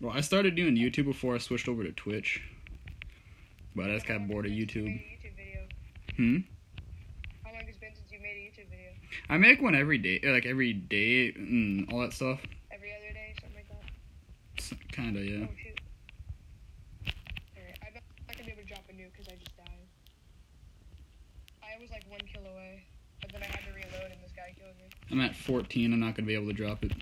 Well, I started doing YouTube before I switched over to Twitch. But I just got bored of YouTube. YouTube? Hmm? How long has been since you made a YouTube video? I make one every day, like every day, and all that stuff. Every other day, something like that. Kinda, yeah. Oh shoot. Alright, I'm not gonna be able to drop a nuke because I just died. I was like one kill away, but then I had to reload and this guy killed me. I'm at 14. I'm not gonna be able to drop it.